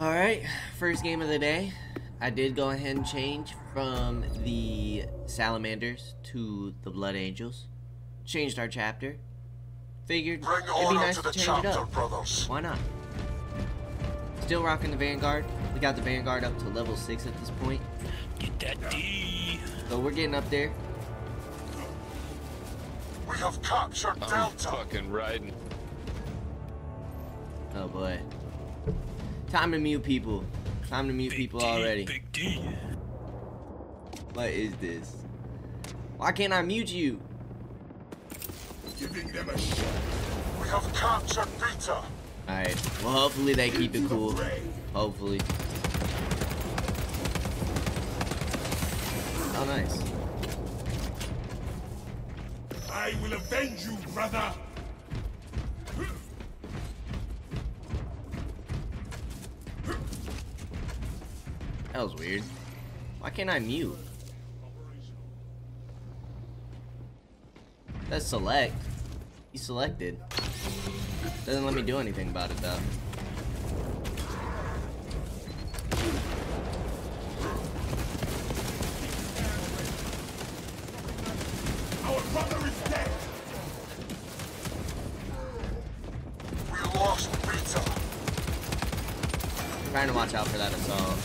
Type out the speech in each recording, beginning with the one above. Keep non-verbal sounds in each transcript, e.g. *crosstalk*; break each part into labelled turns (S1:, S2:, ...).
S1: Alright, first game of the day. I did go ahead and change from the Salamanders to the Blood Angels. Changed our chapter. Figured
S2: Bring
S1: it'd be nice
S2: to
S1: to
S2: the
S1: change it up.
S2: brothers.
S1: Why not? Still rocking the Vanguard. We got the Vanguard up to level 6 at this point.
S3: Get that D.
S1: So we're getting up there.
S2: We have captured
S3: I'm
S2: Delta.
S3: fucking riding.
S1: Oh boy. Time to mute people. Time to mute people
S3: D,
S1: already.
S3: Big D.
S1: What is this? Why can't I mute you?
S2: Giving them a shot. We have captured Beta.
S1: Alright. Well, hopefully they keep it cool. Hopefully. Oh, nice.
S2: I will avenge you, brother.
S1: That was weird. Why can't I mute? That's select. He selected. Doesn't let me do anything about it though. Watch out for that assault.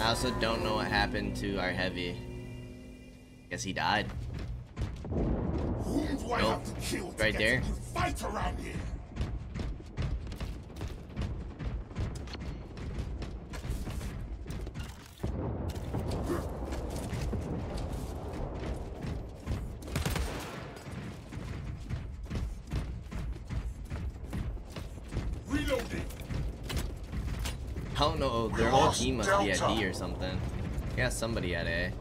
S1: I also don't know what happened to our heavy. Guess he died.
S2: Whom do I
S1: Nope.
S2: have to kill to
S1: Right there.
S2: fight around here? Reloading.
S1: I don't team must be at D or something. Yeah, somebody at A.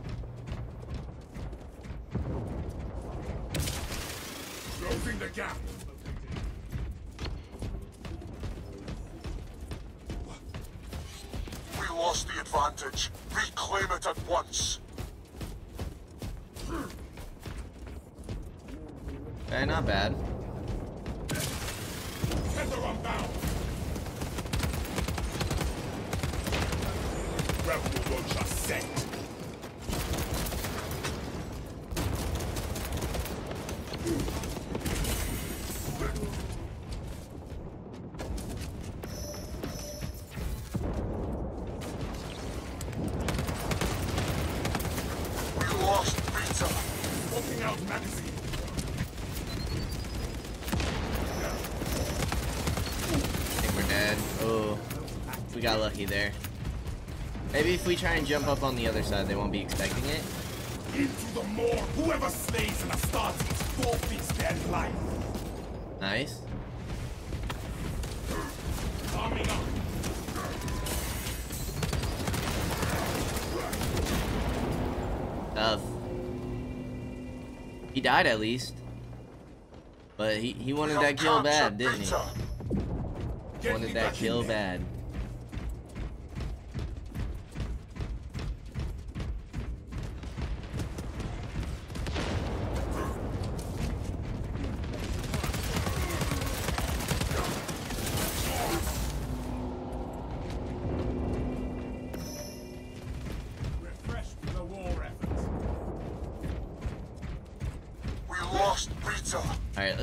S1: Oh, we got lucky there. Maybe if we try and jump up on the other side, they won't be expecting it.
S2: Into the moor. Whoever slays an Astartes forfeits their life.
S1: Nice.
S2: Up.
S1: Tough. He died at least. But he, he wanted that kill bad, didn't he? Wanted that kill bad.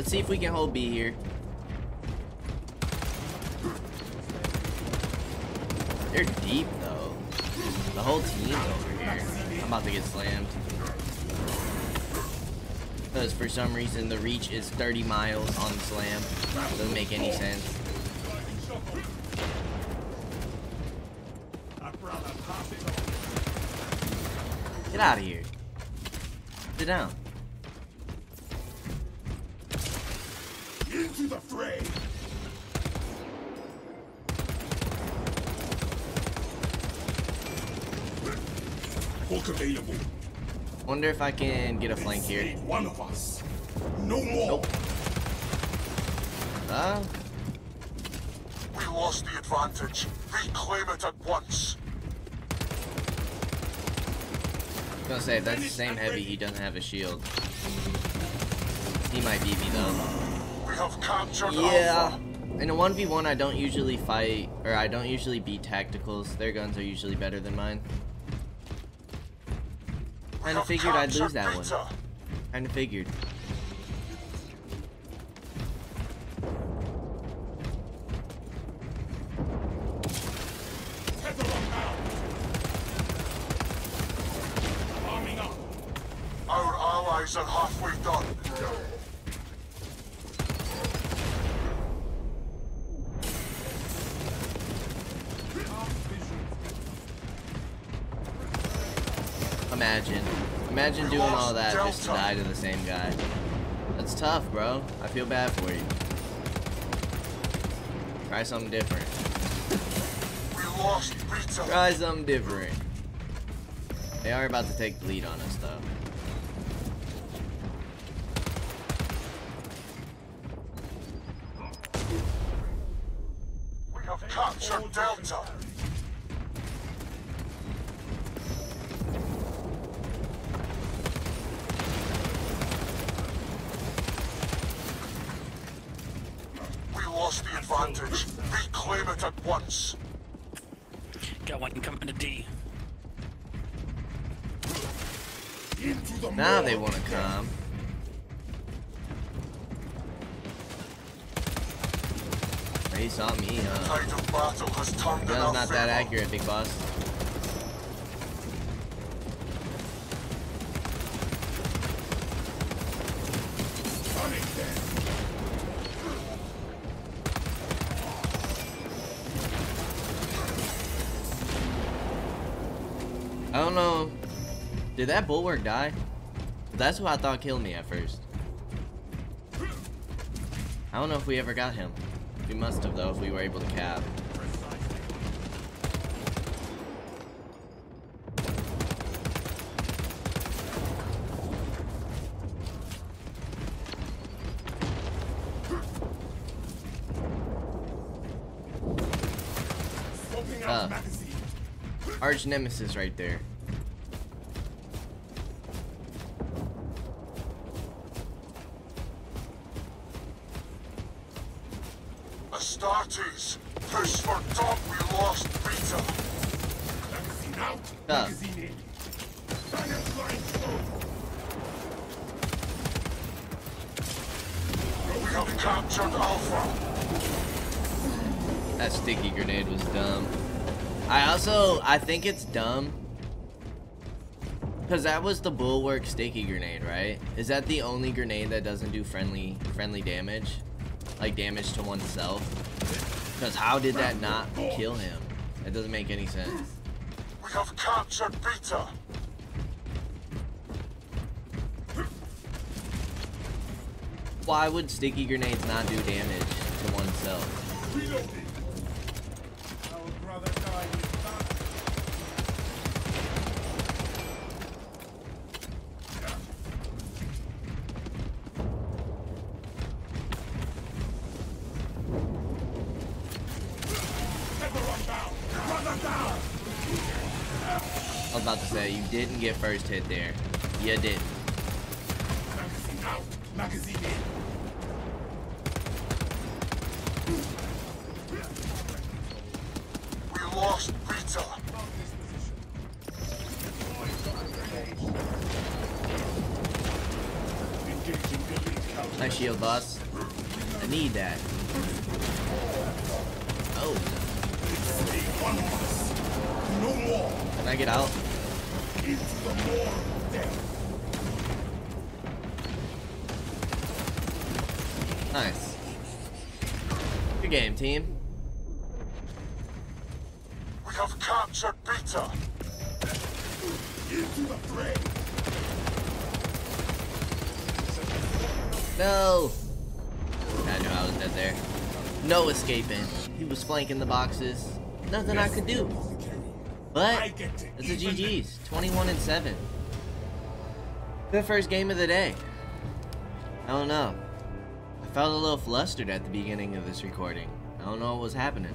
S1: Let's see if we can hold B here. They're deep though. The whole team's over here. I'm about to get slammed. Because for some reason the reach is 30 miles on slam. Doesn't make any sense. Get out of here. Sit down.
S2: Available.
S1: Wonder if I can get a flank here.
S2: One of us. No more.
S1: Nope. Uh,
S2: We lost the advantage. Reclaim it at once.
S1: I was gonna say, if that's the same heavy, he doesn't have a shield. He might beat me though.
S2: We We have captured
S1: Yeah.
S2: Alpha.
S1: In a 1v1, I don't usually fight, or I don't usually beat tacticals. Their guns are usually better than mine.
S2: We
S1: Kinda figured I'd lose that one.
S2: Beta.
S1: Kinda figured.
S2: Our allies are halfway done.
S1: Imagine. Imagine doing all that just to die to the same guy. That's tough, bro. I feel bad for you. Try something different. Try something different. They are about to take the lead on us, though. I don't know. Did that bulwark die? That's who I thought killed me at first. I don't know if we ever got him. We must have though if we were able to cap. Uh, arch nemesis right there. Think it's dumb because that was the bulwark sticky grenade, right? Is that the only grenade that doesn't do friendly friendly damage, like damage to oneself? Because how did that not kill him? That doesn't make any sense.
S2: We have captured Beta.
S1: Why would sticky grenades not do damage to oneself? Get first hit there. You didn't.
S2: Captured Beta.
S1: No! I knew I was dead there. No escaping. He was flanking the boxes. Nothing I could do. But it's a GG's. 21 and 7. The first game of the day. I don't know. I felt a little flustered at the beginning of this recording. I don't know what was happening.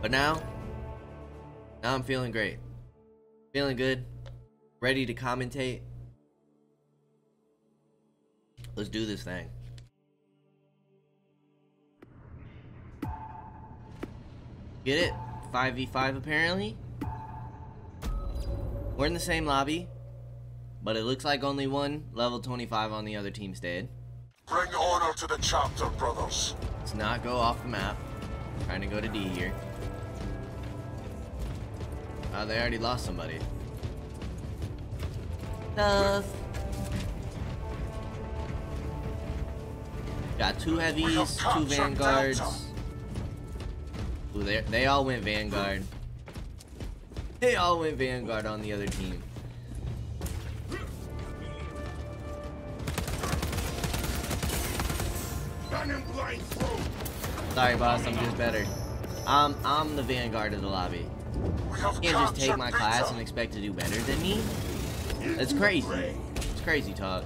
S1: But now, now I'm feeling great. Feeling good. Ready to commentate. Let's do this thing. Get it? 5v5 apparently. We're in the same lobby, but it looks like only one level 25 on the other team's dead.
S2: Bring honor to the chapter, brothers.
S1: Let's not go off the map. Trying to go to D here. Oh, they already lost somebody. Tough. Got two heavies, two vanguards. Ooh, they they all went vanguard. They all went vanguard on the other team. Sorry, boss. I'm just better. I'm I'm the vanguard of the lobby.
S2: We have
S1: You can't just take my class and expect to do better than me. That's crazy. It's crazy talk.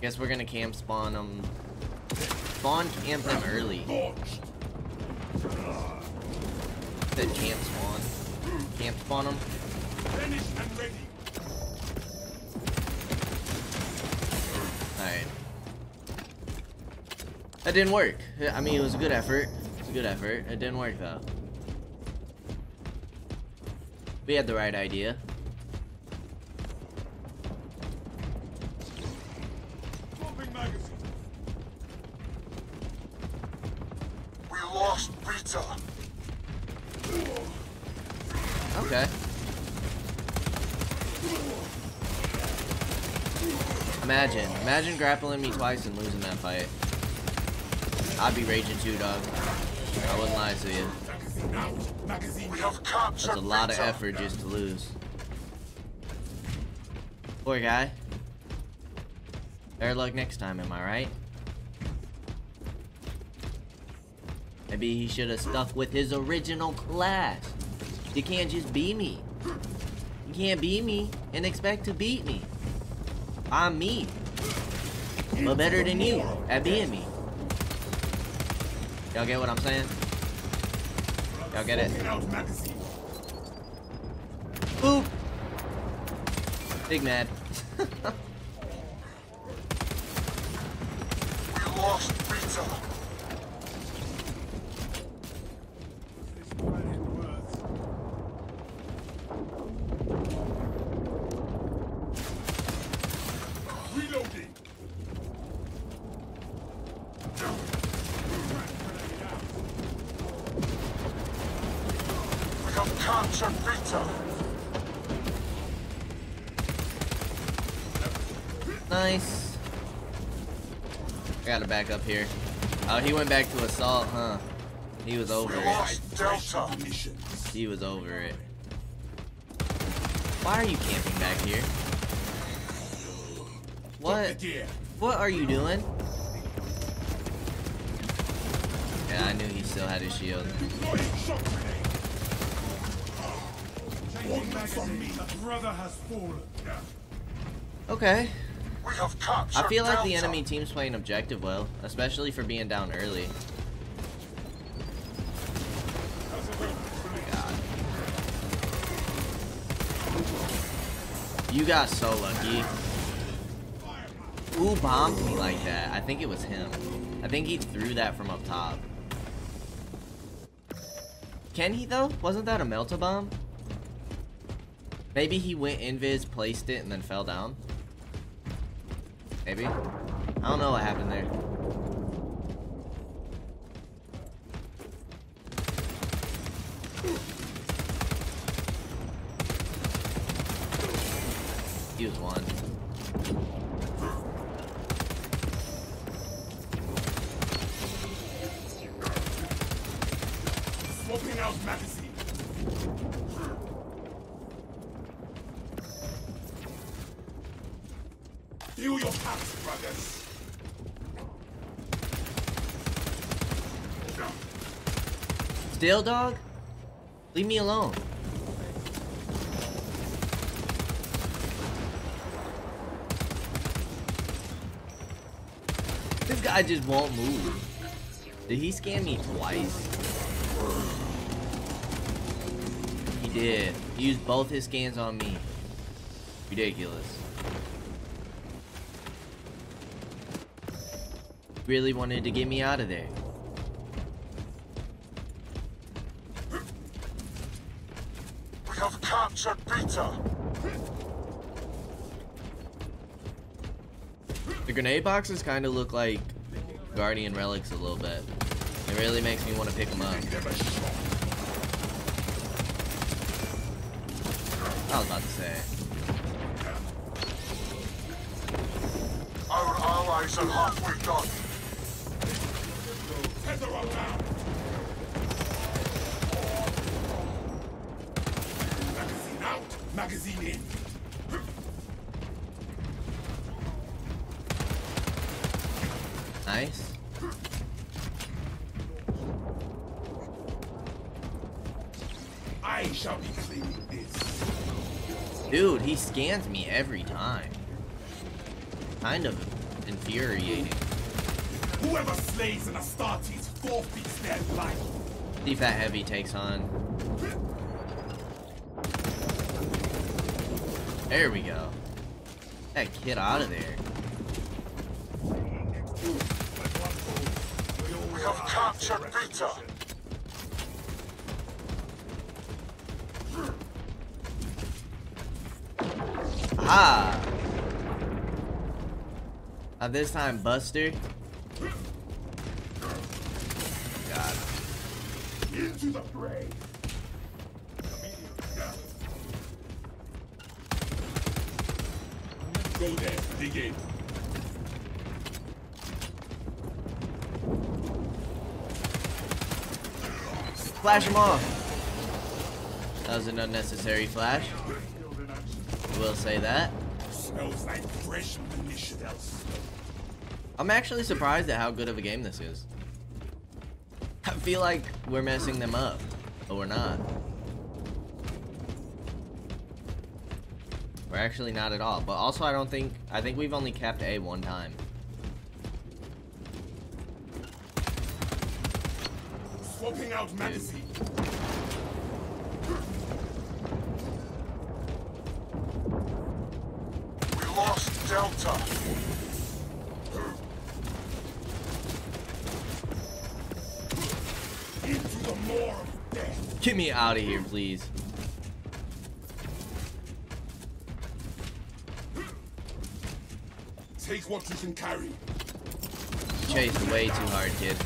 S1: Guess we're gonna camp spawn them. Spawn camp them early. The camp spawn. Camp spawn them. That didn't work. I mean, it was a good effort. It's a good effort. It didn't work though. We had the right idea.
S2: We lost Beta.
S1: Okay. Imagine, imagine grappling me twice and losing that fight. I'd be raging too, dog. I wouldn't lie to you. That's a lot of effort just to lose. Poor guy. Better luck next time, am I right? Maybe he should have stuck with his original class. You can't just beat me. You can't beat me and expect to beat me. I'm me. But better than you at being me. Y'all get what I'm saying? Y'all get it? Boop! Big mad. *laughs* back up here. Oh, he went back to assault, huh? He was over it. He was over it. Why are you camping back here? What? What are you doing? Yeah, I knew he still had his shield.
S2: brother has fallen.
S1: Okay.
S2: We have captured
S1: I feel like the enemy team's playing objective well, especially for being down early. God. You got so lucky. Who bombed me like that? I think it was him. I think he threw that from up top. Can he though? Wasn't that a melta bomb? Maybe he went invis, placed it, and then fell down. Maybe. I don't know what happened there. Still, dog? Leave me alone. This guy just won't move. Did he scam me twice? He did. He used both his scans on me. Ridiculous. Really wanted to get me out of there.
S2: We have Beta.
S1: The grenade boxes kind of look like Guardian relics a little bit. It really makes me want to pick them up. I was about to say.
S2: Our allies are halfway done.
S4: Magazine.
S1: Nice.
S4: I shall be claiming this.
S1: Dude, he scans me every time. Kind of infuriating.
S4: Whoever slays an Astartes forfeits their life.
S1: See if that heavy takes on. There we go. That kid out of there.
S2: We have captured Beta.
S1: Ah! Now this time, Buster. God.
S4: Into the fray.
S1: Flash him off. That was an unnecessary flash. I will say that. I'm actually surprised at how good of a game this is. I feel like we're messing them up, but we're not. We're actually not at all. But also, I don't think I think we've only capped A one time.
S4: Swapping out magazine.
S2: We lost Delta.
S4: Into the more of death.
S1: Get me out of here, please.
S4: Take what you can carry.
S1: Chased way too hard, kid.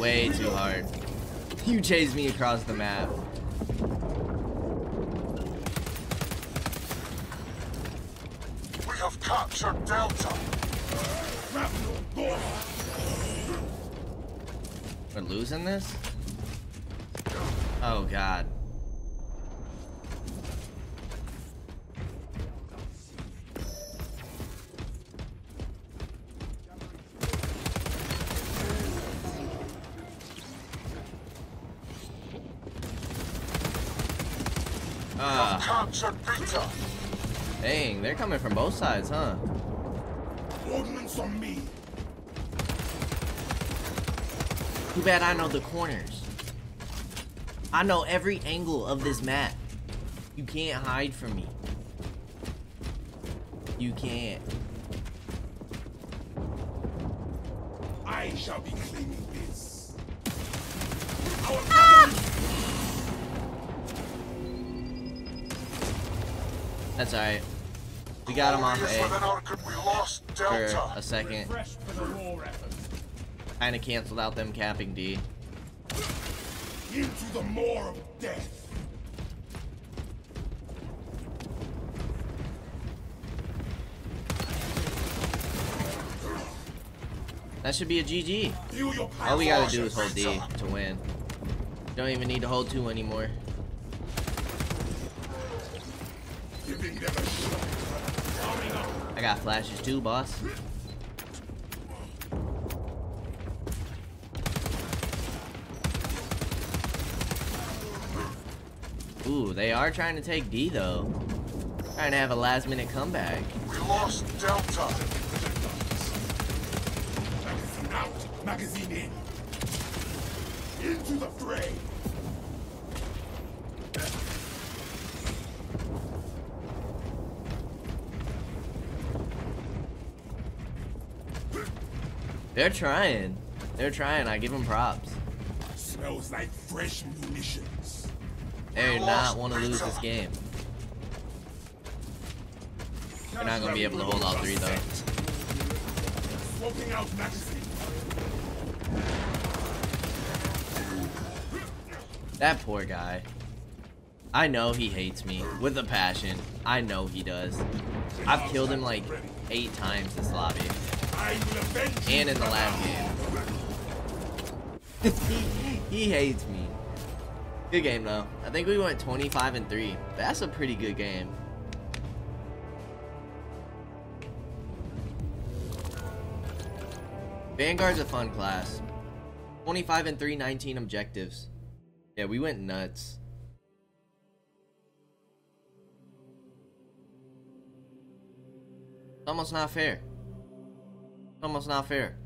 S1: Way too hard. You chased me across the map.
S2: We have captured Delta.
S1: We're losing this? Oh god. From both sides, huh?
S4: Ordnance on me.
S1: Too bad I know the corners. I know every angle of this map. You can't hide from me. You can't.
S4: I shall be claiming this. Our
S1: That's alright. We got him off
S2: Warriors
S1: A
S2: We lost
S1: for a second.
S4: fresh for the war effort.
S1: Kinda canceled out them capping D.
S4: Into the more of death.
S1: That should be a GG.
S4: Feel your power.
S1: All we gotta do is hold D to win. Don't even need to hold two anymore.
S4: Giving them a shot. Arming up.
S1: I got flashes too, boss. Ooh, they are trying to take D though. Trying to have a last minute comeback.
S2: We lost Delta.
S4: Magazine. Magazine in. Into the fray.
S1: They're trying. They're trying. I give them props.
S4: Smells like fresh munitions.
S1: They do not want to lose this game. They're not gonna be able to hold all three though.
S4: Swapping out magazine.
S1: That poor guy. I know he hates me with a passion. I know he does. I've killed him like eight times this lobby. And in the last game. *laughs* he, hates me. Good game though. I think we went 25 and 3. That's a pretty good game. Vanguard's a fun class. 25 and 3, 19 objectives. Yeah, we went nuts. Almost not fair. Almost not fair.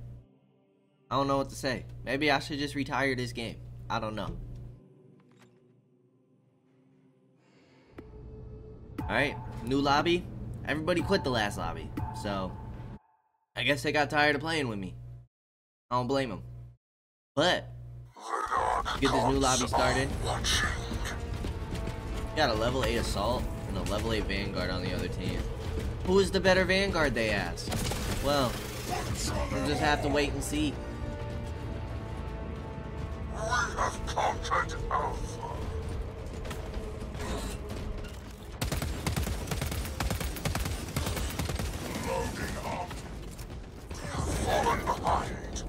S1: I don't know what to say. Maybe I should just retire this game. I don't know. Alright, new lobby. Everybody quit the last lobby. So, I guess they got tired of playing with me. I don't blame them. But, get this new lobby started. Got a level 8 assault and a level 8 vanguard on the other team. Who is the better vanguard, they ask? Well, we'll just have to wait and see.
S2: We have conquered Alpha. Loading up. Fallen behind.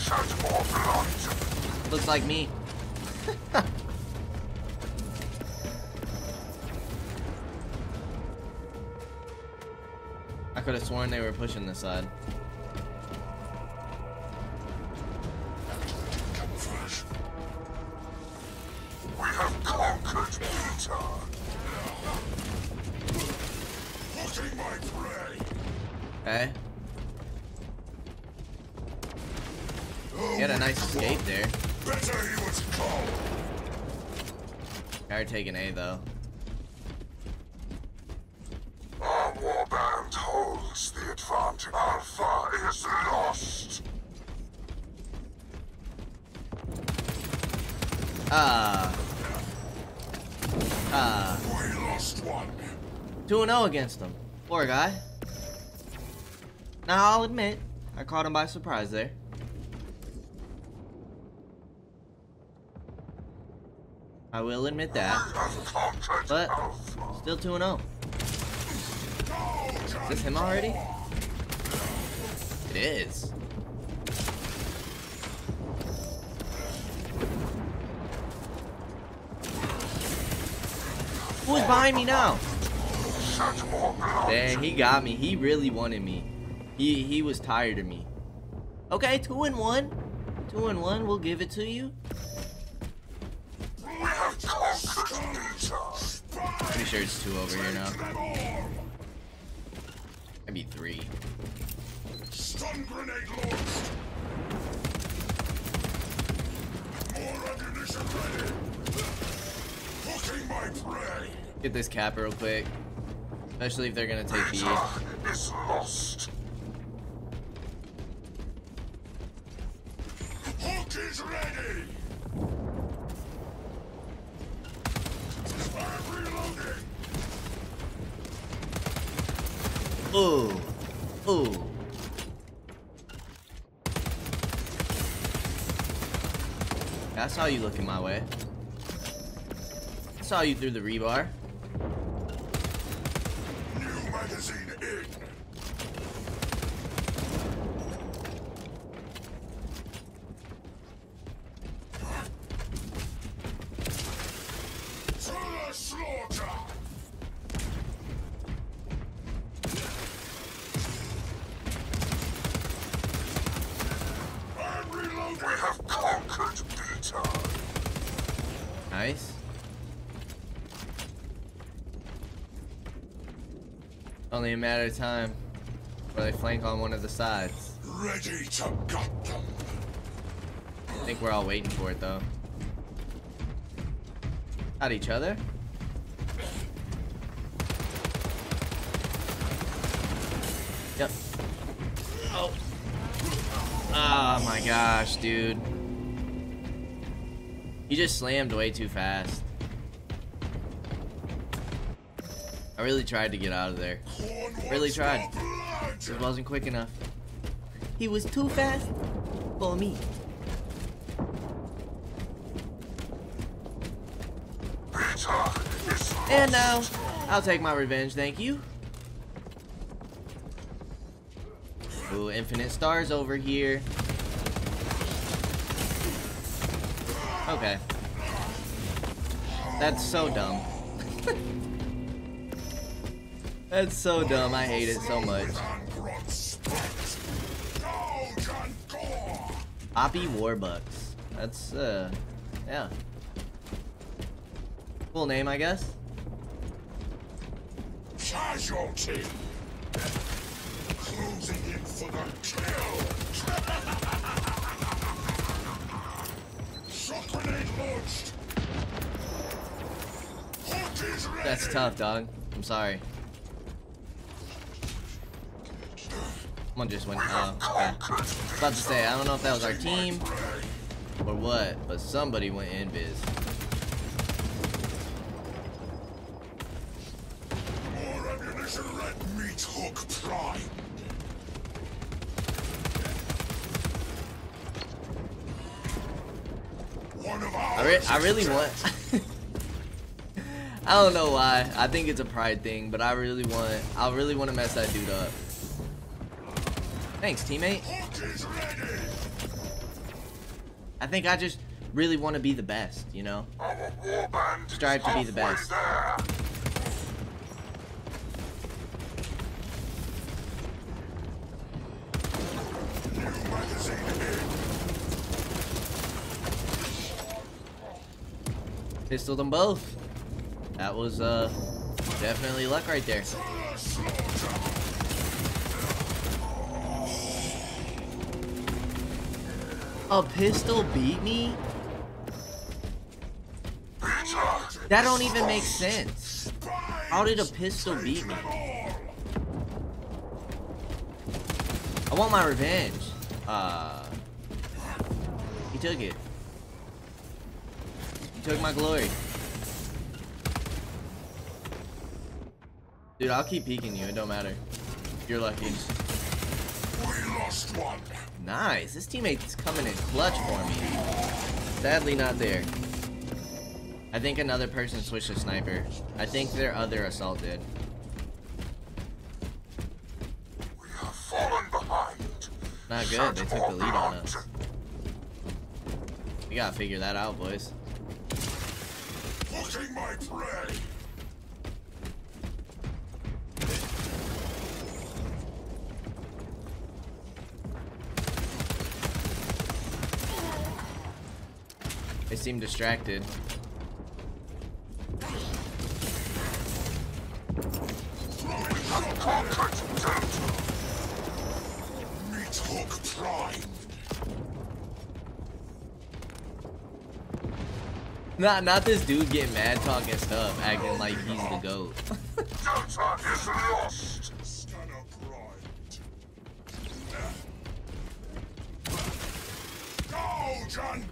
S2: Shed more blood.
S1: Looks like me. *laughs* I could have sworn they were pushing this side. Against him. Poor guy. Now I'll admit, I caught him by surprise there. I will admit that. But still 2 0. Is this him already? It is. Who's behind me now? Dang, he got me. He really wanted me. He he was tired of me. Okay, two and one. Two and one, we'll give it to you. Pretty sure it's two over here now. Maybe three.
S2: Stun grenade launched. More ammunition ready. Hooking my prey.
S1: Get this cap real quick. Especially if they're gonna take B.
S2: Beta is lost. Hook is ready. I'm reloading.
S1: Ooh. Ooh. I saw you looking my way. I saw you through the rebar.
S2: Magazine
S1: Matter of time before they flank on one of the sides.
S2: Ready to gut them.
S1: I think we're all waiting for it though. At each other? Yep. Oh. Oh my gosh, dude. He just slammed way too fast. I really tried to get out of there. Really tried. It wasn't quick enough. He was too fast for me. And now, I'll take my revenge, thank you. Ooh, infinite stars over here. Okay. That's so dumb. *laughs* That's so dumb. I hate it so much. Poppy Warbucks. That's, uh, yeah. Full name, I guess.
S4: Casualty. Closing in for the kill. Shock grenade launched. Hawk is ready.
S1: That's tough, dog. I'm sorry. Someone just went. Oh, okay. I about to say, I don't know if that was our team or what, but somebody went invis.
S4: More ammunition red meat hook prime. One of
S1: I, re I really want. *laughs* I don't know why. I think it's a pride thing, but I really want. I really want to mess that dude up. Thanks, teammate. I think I just really want to be the best, you know? Strive to be the best.
S4: There.
S1: Pistoled them both. That was, uh, definitely luck right there. A pistol beat me? That don't even make sense. How did a pistol beat me? I want my revenge. Uh, he took it. He took my glory. Dude, I'll keep peeking you. It don't matter. You're lucky.
S4: We lost one.
S1: Nice. This teammate's coming in clutch for me. Sadly not there. I think another person switched to sniper. I think their other assault did.
S4: We have fallen behind.
S1: Not good. They took the lead on us. We gotta figure that out, boys.
S4: Hooking my prey.
S1: They seem distracted. Not not this dude getting mad talking stuff, acting like he's the goat.
S4: Delta is lost. Scanner primed. Gouge and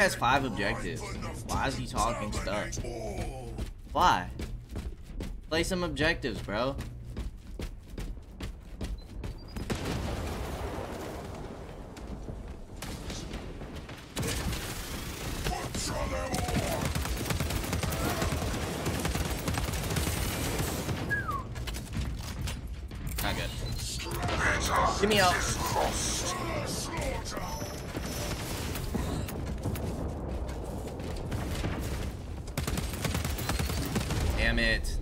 S1: has five objectives. Why is he talking stuff? Why? Play some objectives, bro. Give me up.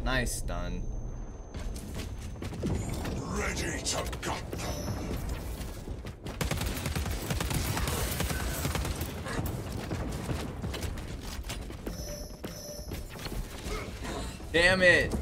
S1: Nice stun.
S4: Ready to go.
S1: Damn it!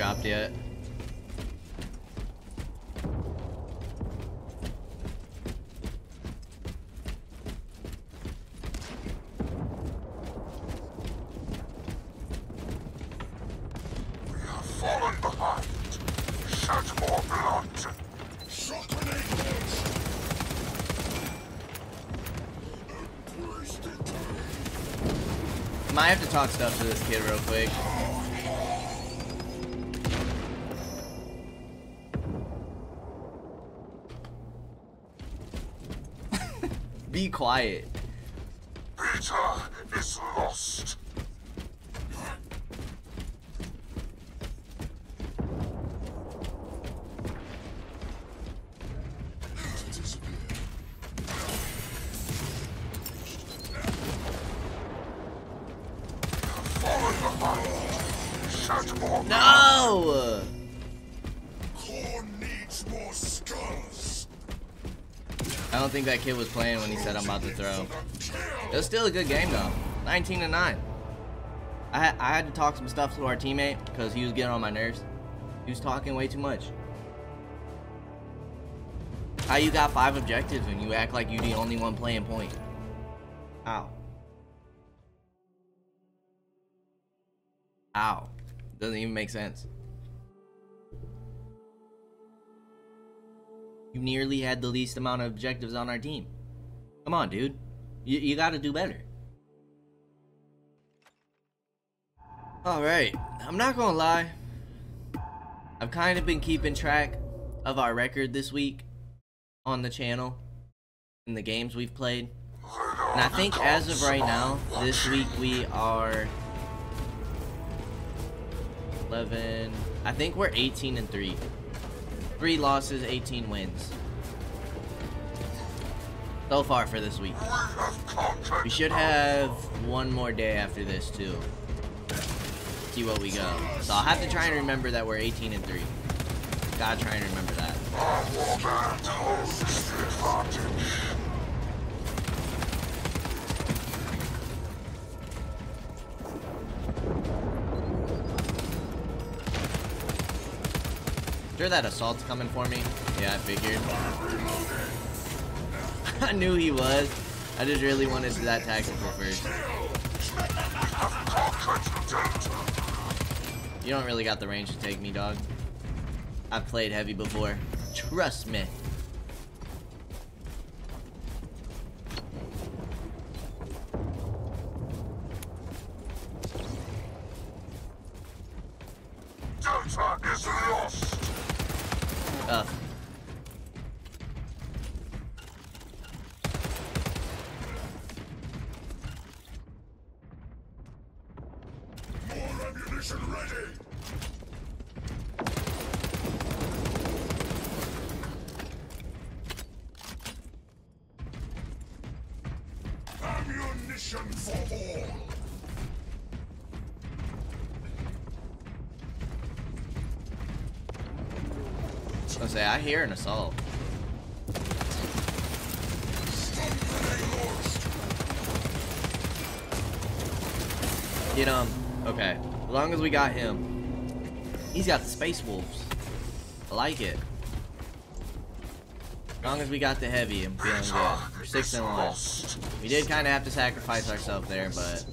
S2: Wasted
S1: Might have to talk stuff to this kid real quick. Be quiet. Think that kid was playing when he said I'm about to throw. It was still a good game though. 19 to 9. I had, I had to talk some stuff to our teammate because he was getting on my nerves. He was talking way too much. How you got five objectives and you act like you the only one playing point? Ow. Ow. Doesn't even make sense. Nearly had the least amount of objectives on our team. Come on, dude. You, you gotta do better. Alright, I'm not gonna lie. I've kind of been keeping track of our record this week on the channel and the games we've played. And I think as of right now, this week we are 11. I think we're 18 and 3. 3 losses, 18 wins. So far for this week.
S2: We
S1: should have one more day after this too. See what we go. So I'll have to try and remember that we're 18 and 3. Gotta try and remember that. Sure that assault's coming for me? Yeah, I figured. *laughs* I knew he was. I just really wanted that tactical first. You don't really got the range to take me, dog. I've played heavy before. Trust me. Gonna say, I hear an assault. Get him. Okay. As long as we got him. He's got the Space Wolves. I like it. As long as we got the heavy, I'm feeling good. We're six and one. We did kind of have to sacrifice ourselves there, but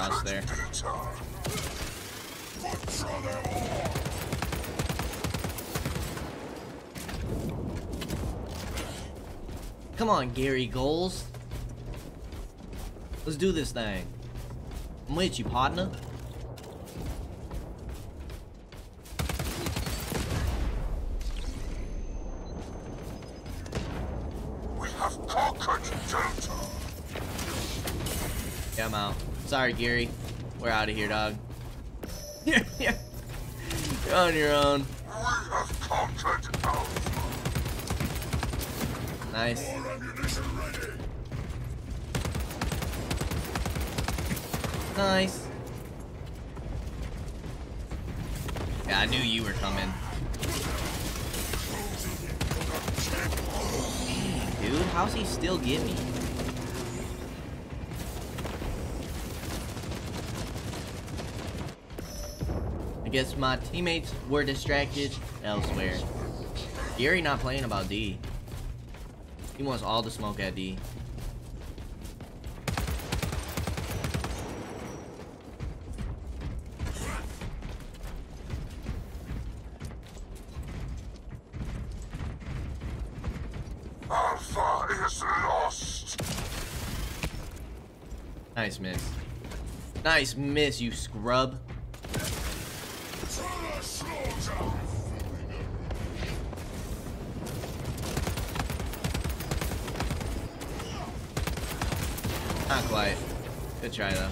S1: across there. Come on, Gary Goals. Let's do this thing. I'm with you, partner. Sorry, Geary. We're out of here, dog. *laughs* You're on your own. Nice. Nice. Yeah, I knew you were coming. Dude, how's he still get me? Guess my teammates were distracted elsewhere. Gary not playing about D. He wants all the smoke at D.
S2: Alpha is lost.
S1: Nice miss. Nice miss, you scrub. Quite. Good try though.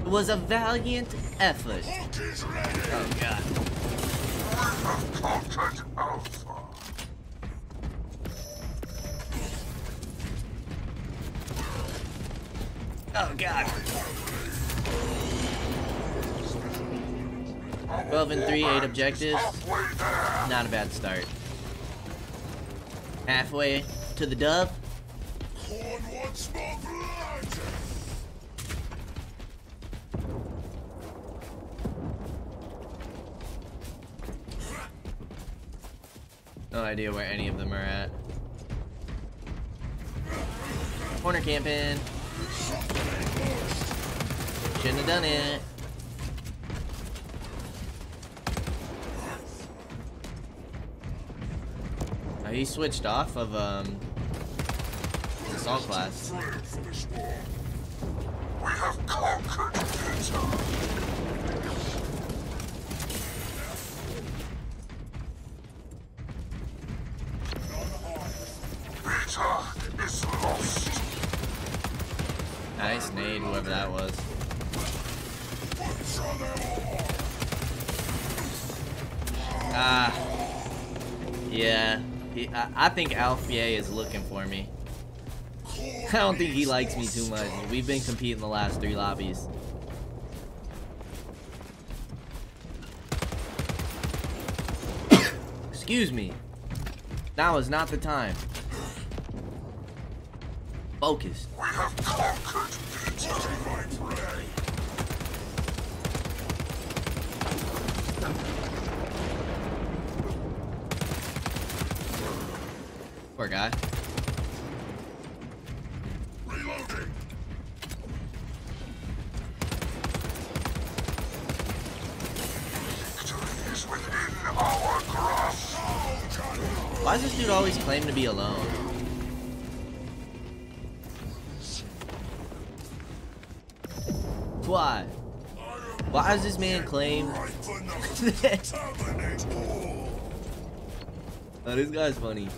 S1: It was a valiant effort.
S2: Hawk is ready.
S1: Oh god.
S2: We have conquered Alpha.
S1: Oh god. 12 and 3, 8 objectives. Not a bad start. Halfway to the
S2: blood.
S1: No idea where any of them are at. Corner camping. Shouldn't have done it. He switched off of um his assault class. I, I think Alfie is looking for me. I don't think he likes me too much. We've been competing the last three lobbies. *coughs* Excuse me. Now is not the time. Focus.
S2: Ripen them. Terminate all.
S1: Oh, this guy's funny.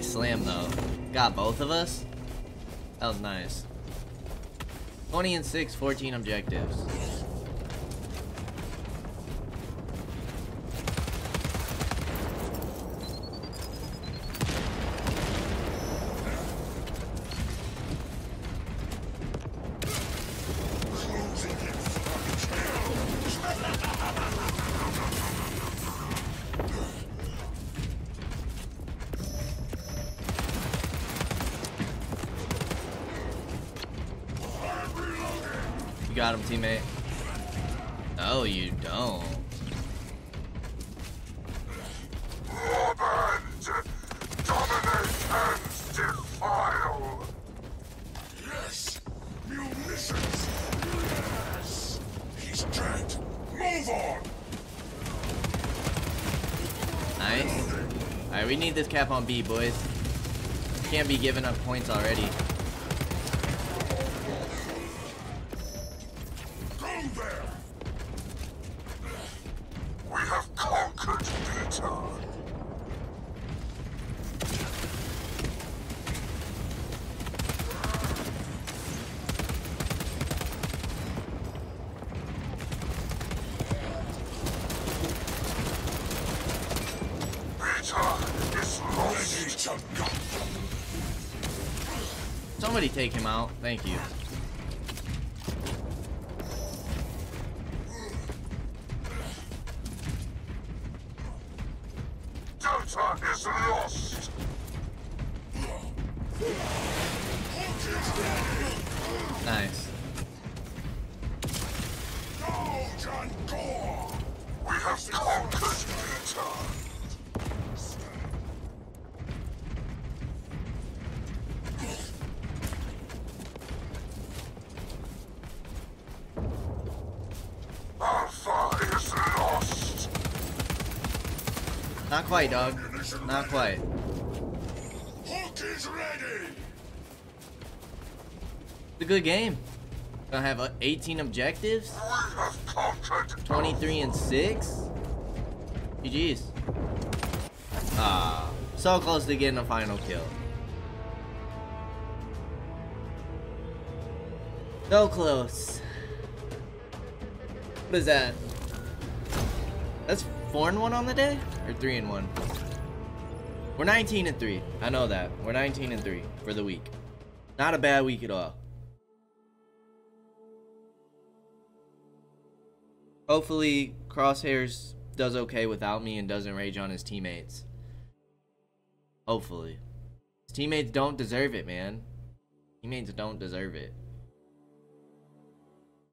S1: Nice slam though. Got both of us. That was nice. 20 and 6, 14 objectives. Got him, teammate. No, you don't.
S2: Warband! Dominate and defile! Yes! Munitions! Yes! He's dead! Move on!
S1: Nice. Alright, we need this cap on B, boys. Can't be giving up points already. Thank you.
S2: Delta is lost!
S1: Nice. Quite, dog. Not quite.
S2: Hook is ready!
S1: It's a good game. Gonna have uh, 18 objectives,
S2: We have conquered
S1: 23 and 6. GG's. Ah, so close to getting a final kill. So close. What is that? That's and one on the day, or three and one. We're 19 and three. I know that. We're 19 and three for the week. Not a bad week at all. Hopefully, Crosshairs does okay without me and doesn't rage on his teammates. Hopefully. His teammates don't deserve it, man. Teammates don't deserve it.